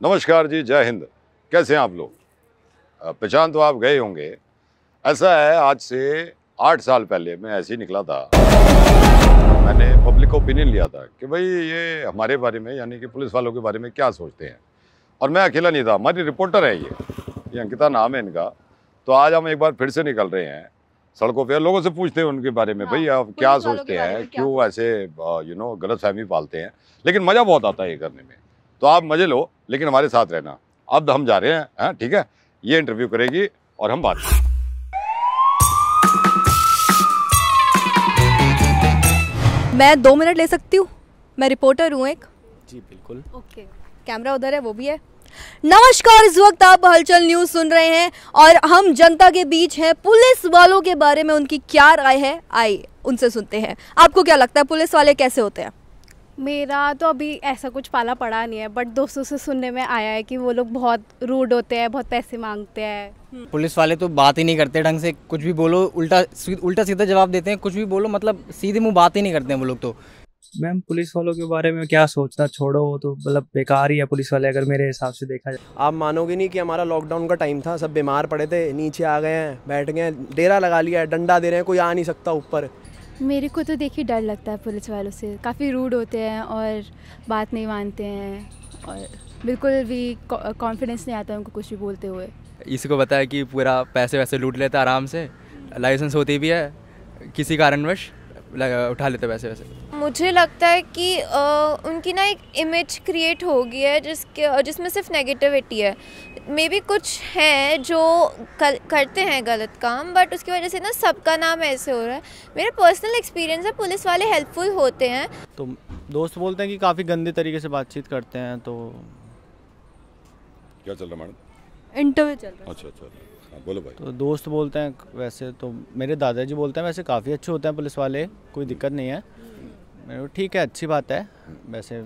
नमस्कार जी जय हिंद। कैसे हैं आप लोग? पहचान तो आप गए होंगे। ऐसा है आज से आठ साल पहले मैं ऐसे ही निकला था। मैंने पब्लिक ओपिनियन लिया था कि भाई ये हमारे बारे में यानी कि पुलिस वालों के बारे में क्या सोचते हैं। और मैं अकेला नहीं था हमारी रिपोर्टर है ये। ये अंकिता नाम है इनका। तो आज हम एक बार फिर से निकल रहे हैं सड़कों पे लोगों से पूछते हैं उनके बारे में हाँ, भाई आप क्या सोचते हैं? क्यों ऐसे यू नो गलत फहमी पालते हैं? लेकिन मज़ा बहुत आता है ये करने में। तो आप मज़े लो लेकिन हमारे साथ रहना। अब हम जा रहे हैं हाँ ठीक है? ये इंटरव्यू करेगी और हम बात करेंगे। मैं दो मिनट ले सकती हूँ? मैं रिपोर्टर हूँ एक। जी बिल्कुल। ओके कैमरा उधर है वो भी है। नमस्कार इस वक्त आप हलचल न्यूज़ सुन रहे हैं और हम जनता के बीच हैं। पुलिस वालों के बारे में उनकी क्या राय है? आई उनसे सुनते हैं। आपको क्या लगता है पुलिस वाले कैसे होते हैं? मेरा तो अभी ऐसा कुछ पाला पड़ा नहीं है बट दोस्तों से सुनने में आया है कि वो लोग बहुत रूड होते हैं बहुत पैसे मांगते हैं। पुलिस वाले तो बात ही नहीं करते ढंग से कुछ भी बोलो उल्टा उल्टा सीधा जवाब देते हैं कुछ भी बोलो मतलब सीधे मुँह बात ही नहीं करते हैं वो लोग तो। मैम पुलिस वालों के बारे में क्या सोचना छोड़ो वो तो मतलब बेकार ही है पुलिस वाले अगर मेरे हिसाब से देखा जाए। आप मानोगे नहीं कि हमारा लॉकडाउन का टाइम था सब बीमार पड़े थे नीचे आ गए हैं बैठ गए हैं डेरा लगा लिया है डंडा दे रहे हैं कोई आ नहीं सकता ऊपर। मेरे को तो देखिए डर लगता है पुलिस वालों से। काफ़ी रूड होते हैं और बात नहीं मानते हैं और बिल्कुल भी कॉन्फिडेंस नहीं आता उनको कुछ भी बोलते हुए। इसी को बताया कि पूरा पैसे वैसे लूट लेता आराम से लाइसेंस होती भी है, किसी कारणवश उठा लेते पैसे वैसे। मुझे लगता है कि अ, उनकी ना एक इमेज क्रिएट हो गई है जिसके जिसमें सिर्फ़ नेगेटिविटी है। मे बी कुछ हैं जो कर, करते हैं गलत काम बट उसकी वजह से ना सबका नाम ऐसे हो रहा है। मेरा पर्सनल एक्सपीरियंस है पुलिस वाले हेल्पफुल होते हैं। तो दोस्त बोलते हैं कि काफ़ी गंदे तरीके से बातचीत करते हैं तो क्या चल रहा है मैडम? इंटरव्यू चल रहा अच्छा अच्छा। हाँ बोलो भाई। तो दोस्त बोलते हैं वैसे तो मेरे दादाजी बोलते हैं वैसे काफ़ी अच्छे होते हैं पुलिस वाले कोई दिक्कत नहीं है। मेरे को ठीक है अच्छी बात है। वैसे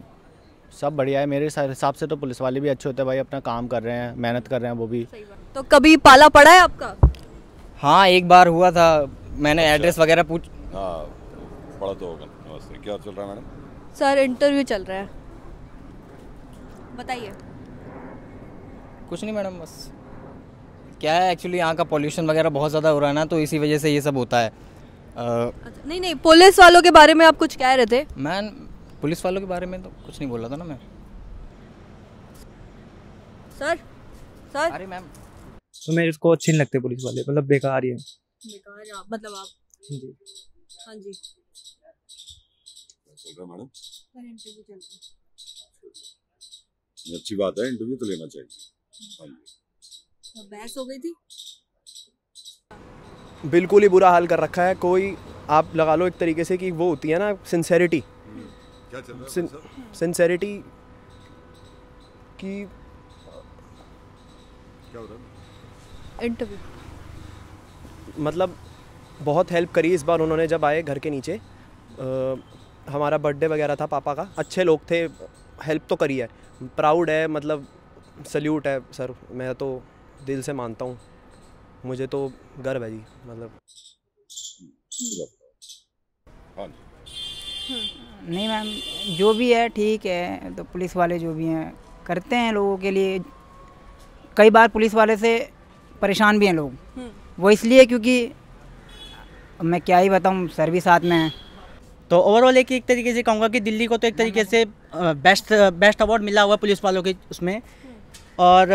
सब बढ़िया है। मेरे हिसाब से तो पुलिस वाले भी अच्छे होते हैं भाई अपना काम कर रहे हैं मेहनत कर रहे हैं वो भी। तो कभी पाला पड़ा है आपका? हाँ एक बार हुआ था। मैंने एड्रेस वगैरह पूछ हाँ पढ़ा तो होगा। नमस्ते। क्या चल रहा है मैडम? सर इंटरव्यू चल रहा है। बताइए। कुछ नहीं मैडम बस। क्या है एक्चुअली यहाँ का पॉल्यूशन वगैरह बहुत ज़्यादा हो रहा है ना तो इसी वजह से ये सब होता है। अच्छा नहीं नहीं पुलिस वालों के बारे में आप कुछ कह रहे थे? मैं पुलिस वालों के बारे में तो कुछ नहीं बोल रहा था ना मैं। Sir sir. अरे मैम। तो मेरे को अच्छे नहीं लगते पुलिस वाले मतलब बेकार ही है। बेकार आप- मतलब आप। जी। हाँ जी। चल रहा है मैडम? ये अच्छी बात है इंटरव्यू तो लेना चाहिए। हाँ जी। तो बहस हो गई थी? बिल्कुल ही बुरा हाल कर रखा है। कोई आप लगा लो एक तरीके से कि वो होती है ना सिंसेरिटी है? सिंसेरिटी की इंटरव्यू मतलब बहुत हेल्प करी इस बार उन्होंने जब आए घर के नीचे। अ, हमारा बर्थडे वगैरह था पापा का। अच्छे लोग थे हेल्प तो करी है। प्राउड है मतलब सल्यूट है सर मैं तो दिल से मानता हूँ। मुझे तो गर्व है जी मतलब। हाँ नहीं मैम जो भी है ठीक है तो पुलिस वाले जो भी हैं करते हैं लोगों के लिए। कई बार पुलिस वाले से परेशान भी हैं लोग। वो इसलिए क्योंकि मैं क्या ही बताऊँ सर भी साथ में हैं। तो ओवरऑल एक एक तरीके से कहूँगा कि दिल्ली को तो एक तरीके से बेस्ट बेस्ट अवार्ड मिला हुआ है पुलिस वालों के उसमें। और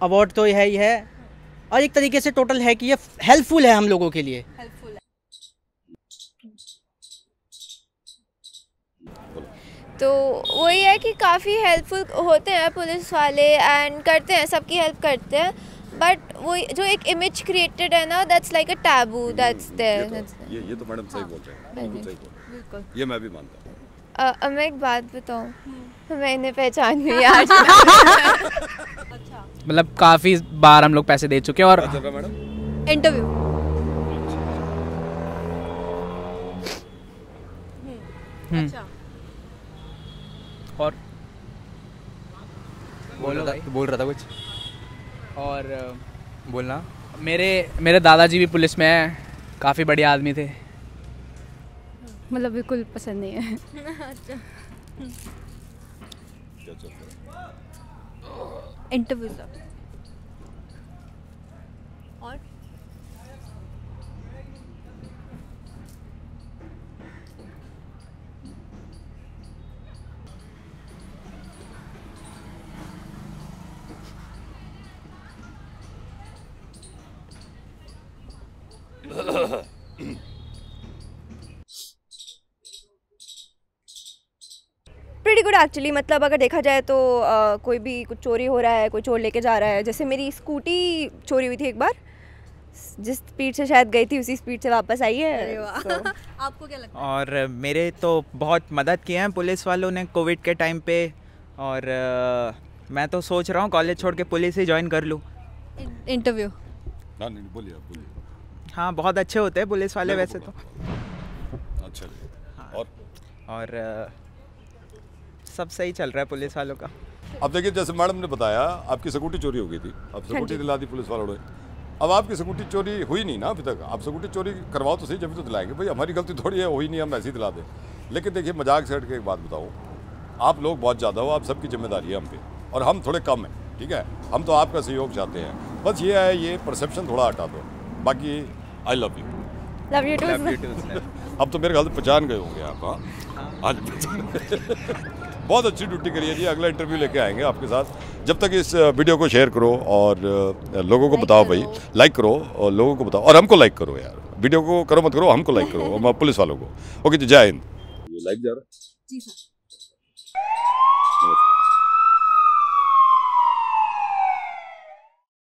अवार्ड तो है ही है और एक तरीके से टोटल है कि ये हेल्पफुल है हम लोगों के लिए। तो वही है कि काफ़ी हेल्पफुल होते हैं पुलिस वाले एंड करते हैं सबकी हेल्प करते हैं बट वो जो एक इमेज क्रिएटेड है ना that's like a taboo that's ये देयर तो ये ये तो मैडम सही बोल रहे हैं बिल्कुल सही बोल रहे हैं। बिल्कुल। ये मैं भी मानता हूँ। अब मैं एक बात बताऊँ मैंने पहचान हुई आज मतलब काफ़ी बार हम लोग पैसे दे चुके हैं और इंटरव्यू हम्म, अच्छा। और? बोल रहा था बोल रहा था कुछ। और बोलना। मेरे मेरे दादाजी भी पुलिस में हैं। काफ़ी बढ़िया आदमी थे। मतलब बिल्कुल पसंद नहीं है। क्या चल रहा है इंटरव्यू सर और प्रीटी गुड एक्चुअली मतलब अगर देखा जाए तो अ, कोई भी कुछ चोरी हो रहा है कोई चोर लेके जा रहा है जैसे मेरी स्कूटी चोरी हुई थी एक बार जिस स्पीड से शायद गई थी उसी स्पीड से वापस आई अरे है वाह। So, आपको क्या लगता है? और मेरे तो बहुत मदद किए हैं पुलिस वालों ने कोविड के टाइम पे और अ, मैं तो सोच रहा हूँ कॉलेज छोड़ के पुलिस ही ज्वाइन कर लूँ। इंटरव्यू हाँ बोलिए बोलिए। हाँ बहुत अच्छे होते हैं पुलिस वाले वैसे तो। अच्छा और? और अ, सब सही चल रहा है पुलिस वालों का। अब देखिए जैसे मैडम ने बताया आपकी स्कूटी चोरी हो गई थी। अब स्कूटी दिला दी पुलिस वालों ने। अब आपकी स्कूटी चोरी हुई नहीं ना अभी तक? आप स्कूटी चोरी करवाओ तो सही जब तो दिलाएँगे। भाई हमारी गलती थोड़ी है हुई नहीं हम ऐसे ही दिला दें। लेकिन देखिए मज़ाक से हट के एक बात बताओ आप लोग बहुत ज़्यादा हो आप सबकी ज़िम्मेदारी है हम पे। और हम थोड़े कम हैं ठीक है? हम तो आपका सहयोग चाहते हैं। बस ये है ये परसेप्शन थोड़ा हटा दो। बाकी I love you sir. too, sir. अब तो मेरे ख्याल से पहचान गए होंगे आप हाँ? आज पहचान- बहुत अच्छी ड्यूटी करिए जी। अगला इंटरव्यू लेके आएँगे आपके साथ। जब तक इस वीडियो को शेयर करो और लोगों को बताओ भाई। लाइक करो और लोगों को बताओ। और हमको लाइक करो यार। वीडियो को करो मत करो हमको लाइक करो। हम पुलिस वालों को। ओके जी जय हिंद। ये लाइक जा रहा? जी सर। है